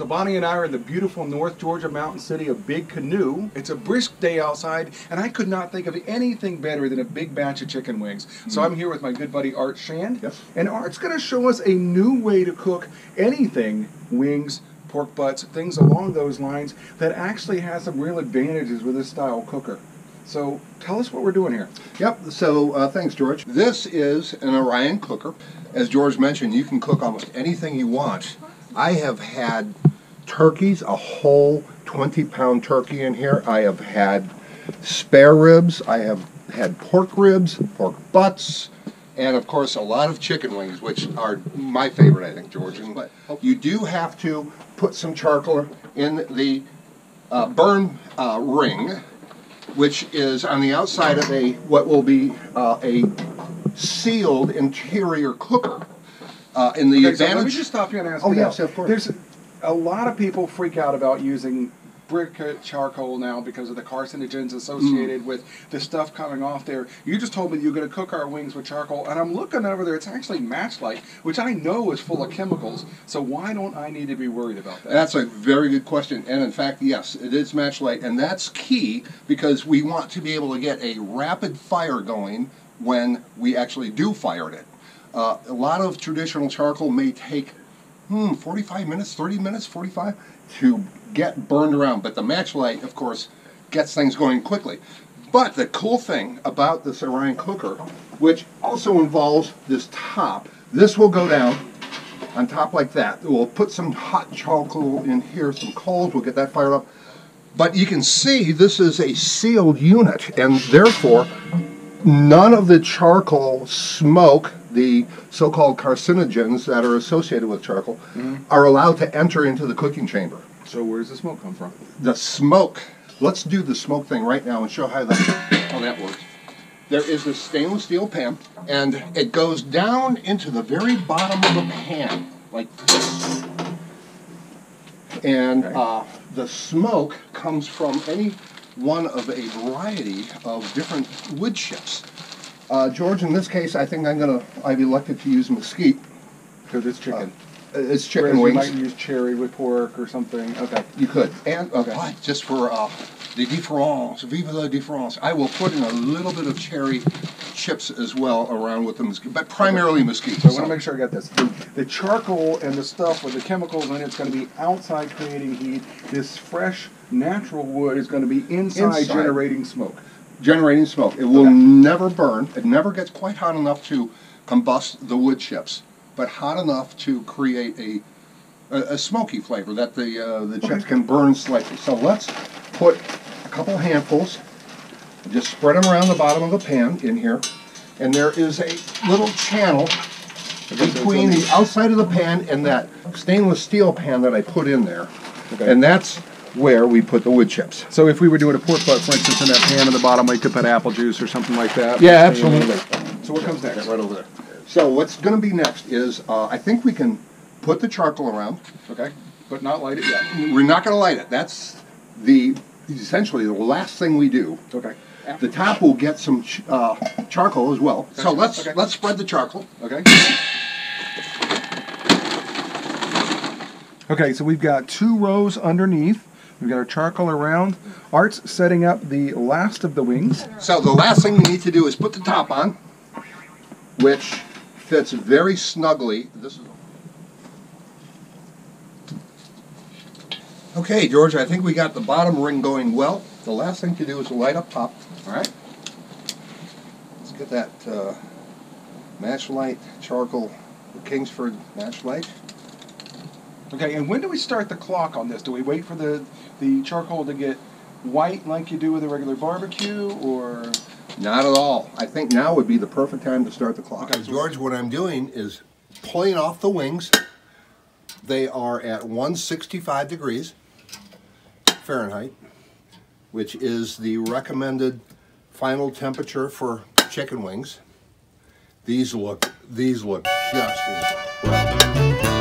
So Bonnie and I are in the beautiful North Georgia mountain city of Big Canoe. It's a brisk day outside, and I could not think of anything better than a big batch of chicken wings. So I'm here with my good buddy Art Shand, Yep. and Art's going to show us a new way to cook anything wings, pork butts, things along those lines that actually has some real advantages with this style cooker. So tell us what we're doing here. Yep, so uh, thanks, George. This is an Orion cooker. As George mentioned, you can cook almost anything you want. I have had turkeys, a whole 20 pound turkey in here. I have had spare ribs. I have had pork ribs, pork butts, and of course a lot of chicken wings, which are my favorite, I think, George. And you do have to put some charcoal in the uh, burn uh, ring which is on the outside of a what will be uh, a sealed interior cooker. Uh, and the Okay, so let me just stop you and ask Oh, yes, now. of course. There's a lot of people freak out about using briquette charcoal now because of the carcinogens Mm. associated with the stuff coming off there. You just told me you're going to cook our wings with charcoal, and I'm looking over there. It's actually matchlight, which I know is full of chemicals. So why don't I need to be worried about that? That's a very good question, and in fact, yes, it is match light, and that's key because we want to be able to get a rapid fire going when we actually do fire it. Uh, a lot of traditional charcoal may take hmm, 45 minutes, 30 minutes, 45 to get burned around, but the match light, of course, gets things going quickly. But the cool thing about this Orion cooker, which also involves this top, this will go down on top like that. We'll put some hot charcoal in here, some coals, we'll get that fired up. But you can see this is a sealed unit, and therefore, none of the charcoal smoke, the so called carcinogens that are associated with charcoal, are allowed to enter into the cooking chamber. So where does the smoke come from? The smoke, let's do the smoke thing right now and show how that, how that works. There is this stainless steel pan, and it goes down into the very bottom of the pan, like this. And Okay. uh, the smoke comes from any one of a variety of different wood chips. Uh, George, in this case, I think I'm gonna, I've elected to use mesquite. Because it's chicken. Uh, It's chicken Whereas wings. You might use cherry with pork or something. Okay. You could. And uh, Okay. just for uh, the différence, vive la différence, I will put in a little bit of cherry chips as well around with the mesquite, but primarily mesquite. So I want to make sure I got this. The, the charcoal and the stuff with the chemicals in it is going to be outside creating heat. This fresh, natural wood is going to be inside, Inside. generating smoke. generating smoke. It will Okay. never burn. It never gets quite hot enough to combust the wood chips, but hot enough to create a a, a smoky flavor that the uh, the chips Okay. can burn slightly. So let's put a couple handfuls. Just spread them around the bottom of the pan in here, and there is a little channel between the outside of the pan and that stainless steel pan that I put in there, Okay. and that's where we put the wood chips. So if we were doing a pork butt, for instance, in that pan in the bottom, we could put apple juice or something like that. Yeah, absolutely. So what comes next? Right over there. So what's going to be next is uh, I think we can put the charcoal around. Okay, but not light it yet. We're not going to light it. That's the essentially the last thing we do. Okay. The top will get some ch- uh, charcoal as well. So let's Okay. let's spread the charcoal. Okay. Okay, so we've got two rows underneath. We've got our charcoal around. Art's setting up the last of the wings. So the last thing we need to do is put the top on, which fits very snugly. This is. Okay, George, I think we got the bottom ring going well. The last thing to do is light up top. All right. Let's get that uh, match light charcoal, Kingsford match light. Okay, and when do we start the clock on this? Do we wait for the, the charcoal to get white like you do with a regular barbecue, or? Not at all. I think now would be the perfect time to start the clock. Okay. George, what I'm doing is pulling off the wings. They are at 165 degrees Fahrenheit, which is the recommended final temperature for chicken wings. These look these look just incredible.